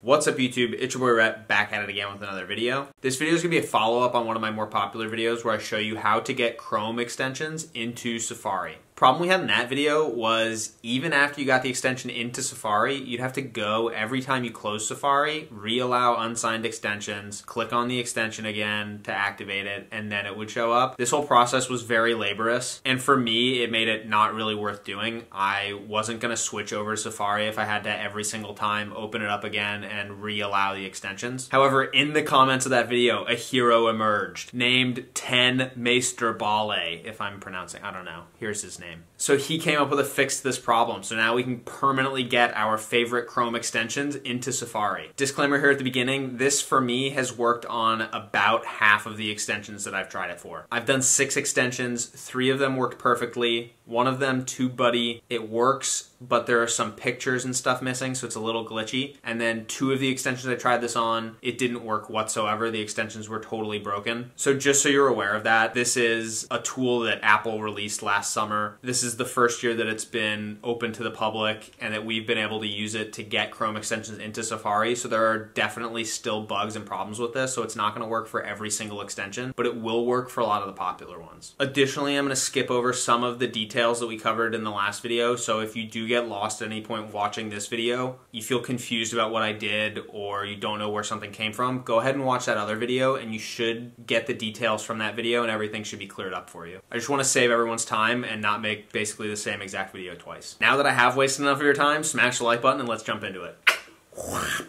What's up YouTube? It's your boy Rhett back at it again with another video. This video is going to be a follow-up on one of my more popular videos where I show you how to get Chrome extensions into Safari. Problem we had in that video was even after you got the extension into Safari, you'd have to go every time you close Safari, re-allow unsigned extensions, click on the extension again to activate it, and then it would show up. This whole process was very laborious, and for me, it made it not really worth doing. I wasn't gonna switch over to Safari if I had to every single time open it up again and re-allow the extensions. However, in the comments of that video, a hero emerged named Ten Maester Bale, if I'm pronouncing, I don't know. Here's his name name. So he came up with a fix to this problem. So now we can permanently get our favorite Chrome extensions into Safari. Disclaimer here at the beginning, this for me has worked on about half of the extensions that I've tried it for. I've done six extensions, three of them worked perfectly. One of them, TubeBuddy, it works, but there are some pictures and stuff missing, so it's a little glitchy. And then two of the extensions I tried this on, it didn't work whatsoever. The extensions were totally broken. So just so you're aware of that, this is a tool that Apple released last summer. This is the first year that it's been open to the public and that we've been able to use it to get Chrome extensions into Safari. So there are definitely still bugs and problems with this, so it's not gonna work for every single extension, but it will work for a lot of the popular ones. Additionally, I'm gonna skip over some of the details details that we covered in the last video. So if you do get lost at any point watching this video, you feel confused about what I did or you don't know where something came from, go ahead and watch that other video and you should get the details from that video and everything should be cleared up for you. I just want to save everyone's time and not make basically the same exact video twice. Now that I have wasted enough of your time, smash the like button and let's jump into it.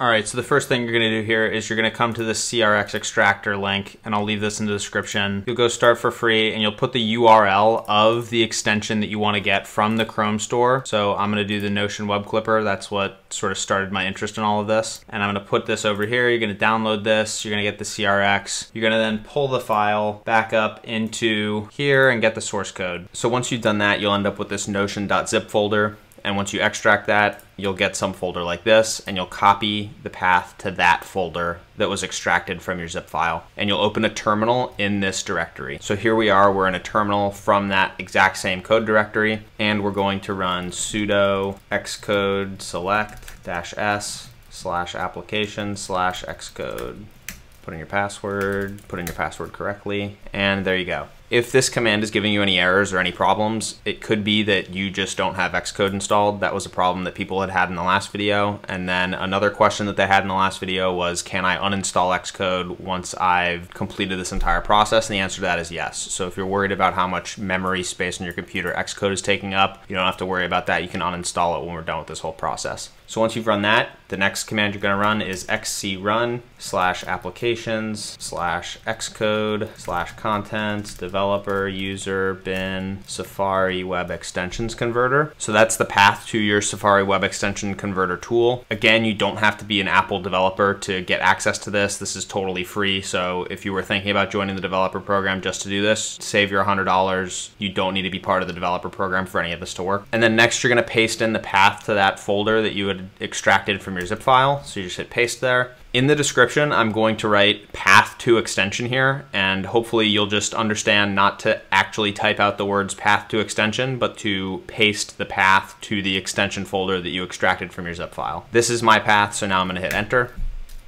All right, so the first thing you're gonna do here is you're gonna come to the CRX extractor link, and I'll leave this in the description. You'll go start for free, and you'll put the URL of the extension that you wanna get from the Chrome store. So I'm gonna do the Notion Web Clipper. That's what sort of started my interest in all of this. And I'm gonna put this over here. You're gonna download this. You're gonna get the CRX. You're gonna then pull the file back up into here and get the source code. So once you've done that, you'll end up with this notion.zip folder. And once you extract that, you'll get some folder like this, and you'll copy the path to that folder that was extracted from your zip file. And you'll open a terminal in this directory. So here we are, we're in a terminal from that exact same code directory, and we're going to run sudo xcode select dash s slash application slash xcode. Put in your password, put in your password correctly, and there you go. If this command is giving you any errors or any problems, it could be that you just don't have Xcode installed. That was a problem that people had had in the last video. And then another question that they had in the last video was, can I uninstall Xcode once I've completed this entire process? And the answer to that is yes. So if you're worried about how much memory space on your computer Xcode is taking up, you don't have to worry about that. You can uninstall it when we're done with this whole process. So once you've run that, the next command you're gonna run is xcrun slash applications slash xcode slash contents developer user bin Safari web extensions converter. So that's the path to your Safari web extension converter tool. Again, you don't have to be an Apple developer to get access to this. This is totally free. So if you were thinking about joining the developer program just to do this, save your $100. You don't need to be part of the developer program for any of this to work. And then next you're gonna paste in the path to that folder that you extracted from your zip file. So you just hit paste there. In the description, I'm going to write path to extension here, and hopefully you'll just understand not to actually type out the words path to extension, but to paste the path to the extension folder that you extracted from your zip file. This is my path, so now I'm gonna hit enter,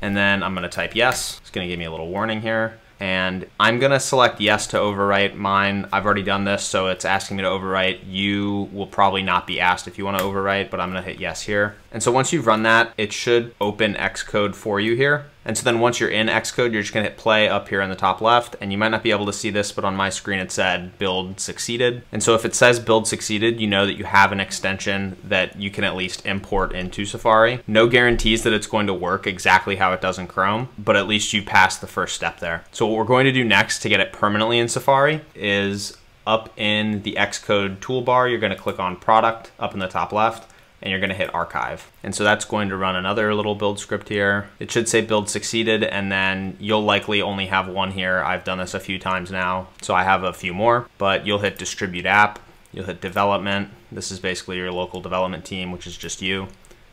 and then I'm gonna type yes. It's gonna give me a little warning here and I'm gonna select yes to overwrite mine. I've already done this, so it's asking me to overwrite. You will probably not be asked if you wanna overwrite, but I'm gonna hit yes here. And so once you've run that, it should open Xcode for you here. And so then once you're in Xcode, you're just gonna hit play up here in the top left, and you might not be able to see this, but on my screen it said build succeeded. And so if it says build succeeded, you know that you have an extension that you can at least import into Safari. No guarantees that it's going to work exactly how it does in Chrome, but at least you passed the first step there. So what we're going to do next to get it permanently in Safari is up in the Xcode toolbar, you're gonna click on product up in the top left, and you're gonna hit archive. And so that's going to run another little build script here. It should say build succeeded and then you'll likely only have one here. I've done this a few times now, so I have a few more, but you'll hit distribute app, you'll hit development. This is basically your local development team, which is just you.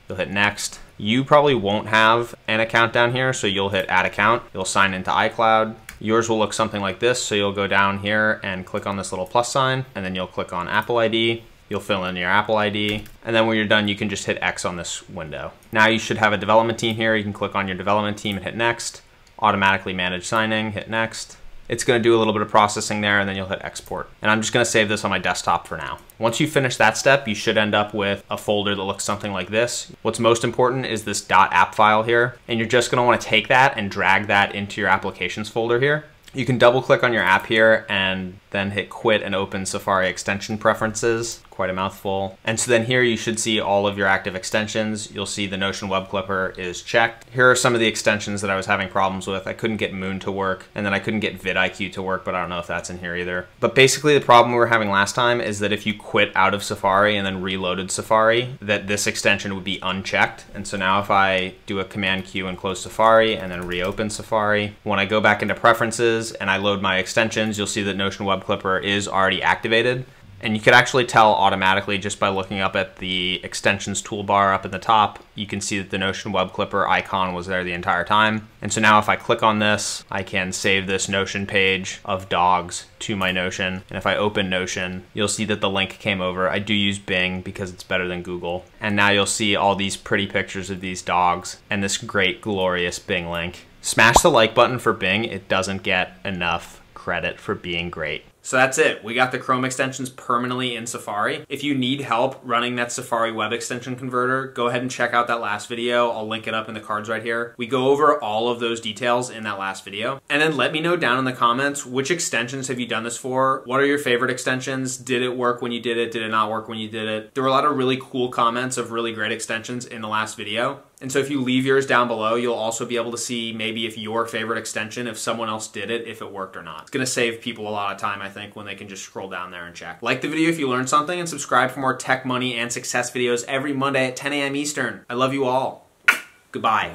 You'll hit next. You probably won't have an account down here, so you'll hit add account. You'll sign into iCloud. Yours will look something like this. So you'll go down here and click on this little plus sign, and then you'll click on Apple ID You'll fill in your Apple ID. And then when you're done, you can just hit X on this window. Now you should have a development team here. You can click on your development team and hit next. Automatically manage signing, hit next. It's gonna do a little bit of processing there and then you'll hit export. And I'm just gonna save this on my desktop for now. Once you finish that step, you should end up with a folder that looks something like this. What's most important is this .app file here. And you're just gonna wanna take that and drag that into your applications folder here. You can double click on your app here and then hit quit and open Safari extension preferences. Quite a mouthful. And so then here you should see all of your active extensions. You'll see the Notion Web Clipper is checked. Here are some of the extensions that I was having problems with. I couldn't get Moon to work and then I couldn't get vidIQ to work, but I don't know if that's in here either. But basically the problem we were having last time is that if you quit out of Safari and then reloaded Safari, that this extension would be unchecked. And so now if I do a Command Q and close Safari and then reopen Safari, when I go back into preferences and I load my extensions, you'll see that Notion Web Clipper is already activated. And you could actually tell automatically just by looking up at the extensions toolbar up in the top. You can see that the Notion Web Clipper icon was there the entire time. And so now if I click on this, I can save this Notion page of dogs to my Notion. And if I open Notion, you'll see that the link came over. I do use Bing because it's better than Google. And now you'll see all these pretty pictures of these dogs and this great, glorious Bing link. Smash the like button for Bing. It doesn't get enough credit for being great. So that's it. We got the Chrome extensions permanently in Safari. If you need help running that Safari web extension converter, go ahead and check out that last video. I'll link it up in the cards right here. We go over all of those details in that last video. And then let me know down in the comments, which extensions have you done this for? What are your favorite extensions? Did it work when you did it? Did it not work when you did it? There were a lot of really cool comments of really great extensions in the last video. And so if you leave yours down below, you'll also be able to see maybe if your favorite extension, if someone else did it, if it worked or not. It's gonna save people a lot of time, I think, when they can just scroll down there and check. Like the video if you learned something and subscribe for more tech, money, and success videos every Monday at 10 a.m. Eastern. I love you all. Goodbye.